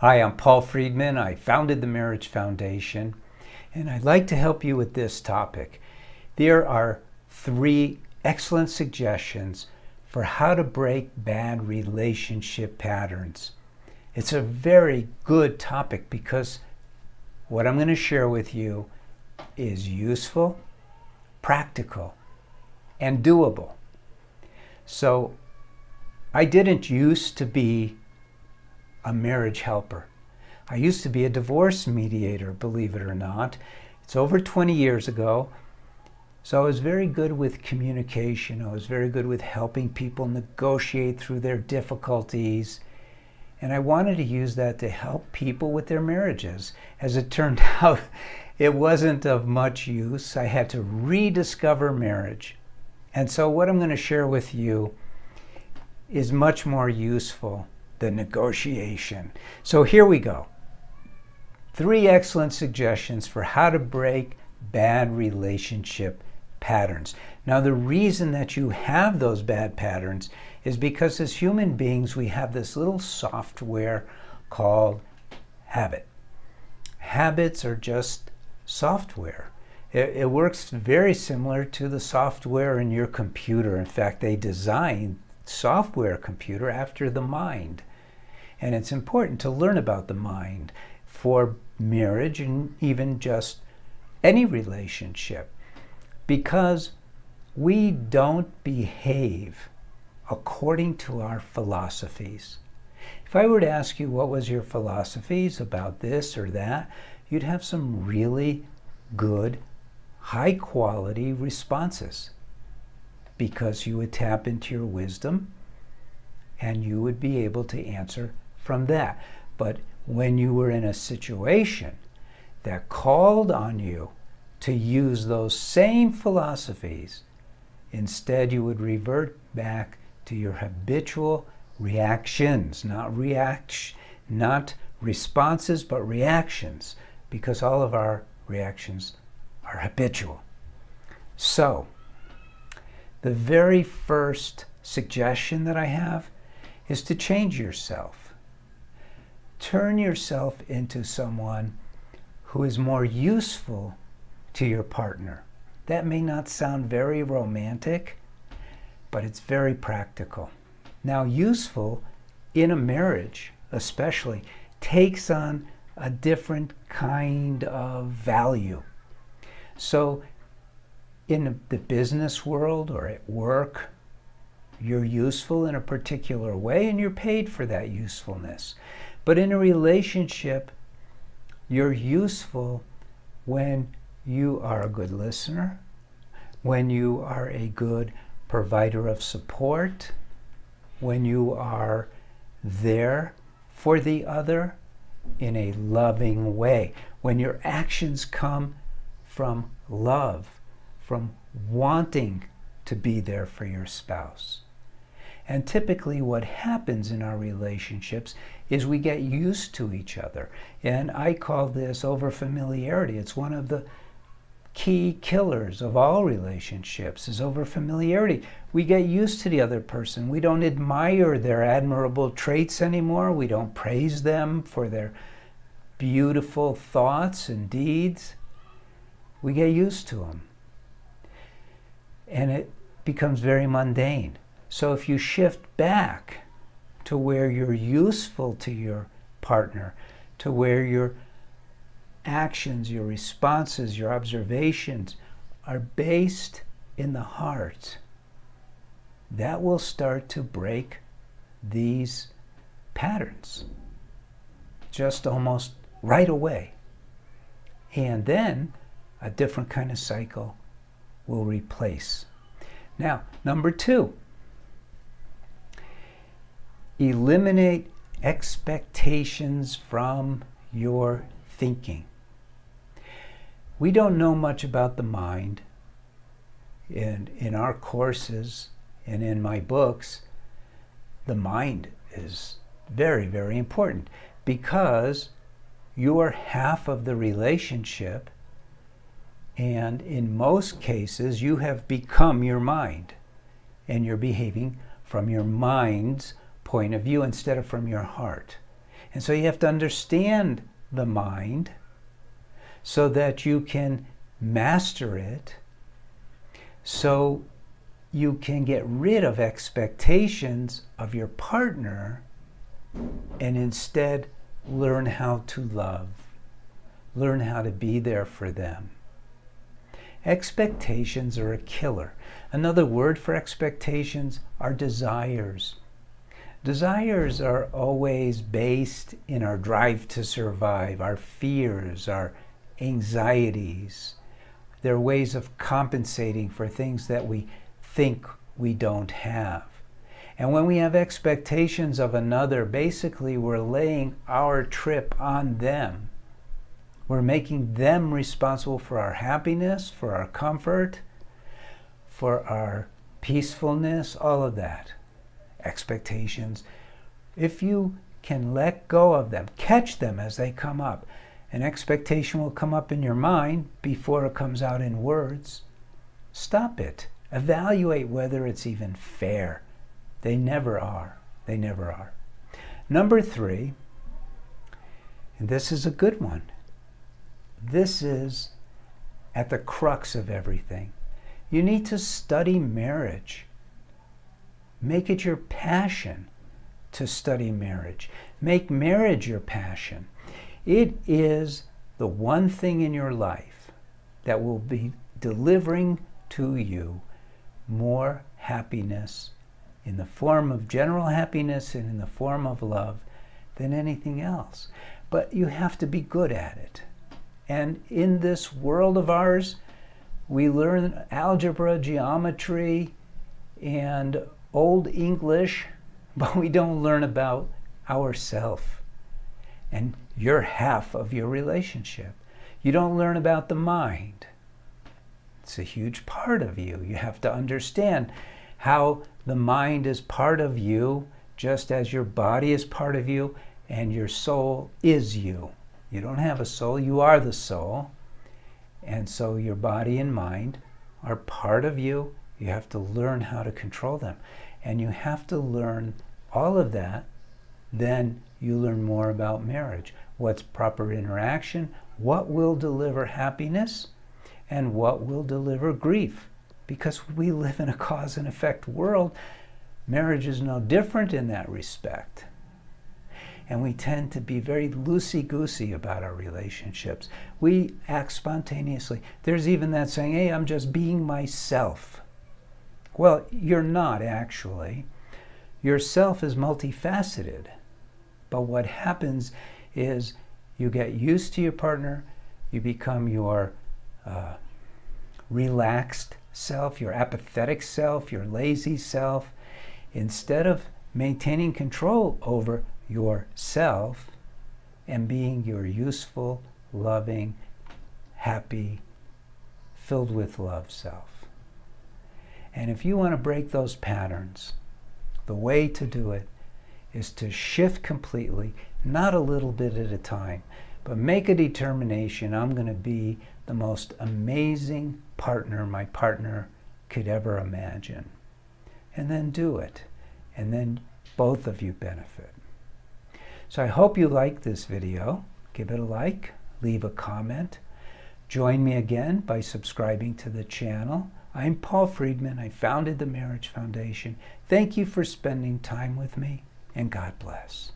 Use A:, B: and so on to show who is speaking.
A: Hi, I'm Paul Friedman. I founded the Marriage Foundation, and I'd like to help you with this topic. There are three excellent suggestions for how to break bad relationship patterns. It's a very good topic because what I'm going to share with you is useful, practical, and doable. So, I didn't used to be a marriage helper. I used to be a divorce mediator, believe it or not. It's over 20 years ago. So I was very good with communication. I was very good with helping people negotiate through their difficulties. And I wanted to use that to help people with their marriages. As it turned out, it wasn't of much use. I had to rediscover marriage. And so, what I'm going to share with you is much more useful the negotiation. So here we go. Three excellent suggestions for how to break bad relationship patterns. Now, the reason that you have those bad patterns is because as human beings, we have this little software called habit. Habits are just software. It, works very similar to the software in your computer. In fact, they designed software computer after the mind. And it's important to learn about the mind for marriage and even just any relationship because we don't behave according to our philosophies. If I were to ask you what was your philosophies about this or that, you'd have some really good, high quality responses because you would tap into your wisdom and you would be able to answer from that. But when you were in a situation that called on you to use those same philosophies, instead you would revert back to your habitual reactions, not react, not responses, but reactions, because all of our reactions are habitual. So, the very first suggestion that I have is to change yourself turn yourself into someone who is more useful to your partner. That may not sound very romantic, but it's very practical. Now, useful in a marriage, especially, takes on a different kind of value. So, in the business world or at work, you're useful in a particular way and you're paid for that usefulness. But in a relationship, you're useful when you are a good listener, when you are a good provider of support, when you are there for the other in a loving way, when your actions come from love, from wanting to be there for your spouse. And typically, what happens in our relationships is we get used to each other. And I call this overfamiliarity. It's one of the key killers of all relationships is overfamiliarity. We get used to the other person. We don't admire their admirable traits anymore. We don't praise them for their beautiful thoughts and deeds. We get used to them. And it becomes very mundane. So if you shift back to where you're useful to your partner, to where your actions, your responses, your observations are based in the heart, that will start to break these patterns just almost right away. And then a different kind of cycle will replace. Now, number two, eliminate expectations from your thinking. We don't know much about the mind. In, in our courses and in my books, the mind is very, very important because you are half of the relationship, and in most cases, you have become your mind, and you're behaving from your mind's point of view instead of from your heart. And so you have to understand the mind so that you can master it, so you can get rid of expectations of your partner and instead learn how to love, learn how to be there for them. Expectations are a killer. Another word for expectations are desires. Desires are always based in our drive to survive, our fears, our anxieties. They're ways of compensating for things that we think we don't have. And when we have expectations of another, basically we're laying our trip on them. We're making them responsible for our happiness, for our comfort, for our peacefulness, all of that. Expectations. If you can let go of them, catch them as they come up, an expectation will come up in your mind before it comes out in words. Stop it. Evaluate whether it's even fair. They never are. They never are. Number three, and this is a good one. This is at the crux of everything. You need to study marriage. Make it your passion to study marriage. Make marriage your passion. It is the one thing in your life that will be delivering to you more happiness in the form of general happiness and in the form of love than anything else. But you have to be good at it. And in this world of ours, we learn algebra, geometry, and Old English, but we don't learn about ourself. And you're half of your relationship. You don't learn about the mind. It's a huge part of you. You have to understand how the mind is part of you, just as your body is part of you, and your soul is you. You don't have a soul, you are the soul. And so your body and mind are part of you. You have to learn how to control them. And you have to learn all of that. Then you learn more about marriage. What's proper interaction? What will deliver happiness? and what will deliver grief. Because we live in a cause and effect world, marriage is no different in that respect. And we tend to be very loosey goosey about our relationships. We act spontaneously. There's even that saying, hey, I'm just being myself. Well, you're not actually. Yourself is multifaceted. But what happens is you get used to your partner, you become your uh, relaxed self, your apathetic self, your lazy self, instead of maintaining control over yourself and being your useful, loving, happy, filled with love self. And if you want to break those patterns, the way to do it is to shift completely, not a little bit at a time, but make a determination I'm going to be the most amazing partner my partner could ever imagine. And then do it. And then both of you benefit. So I hope you like this video. Give it a like, leave a comment. Join me again by subscribing to the channel. I'm Paul Friedman. I founded the Marriage Foundation. Thank you for spending time with me, and God bless.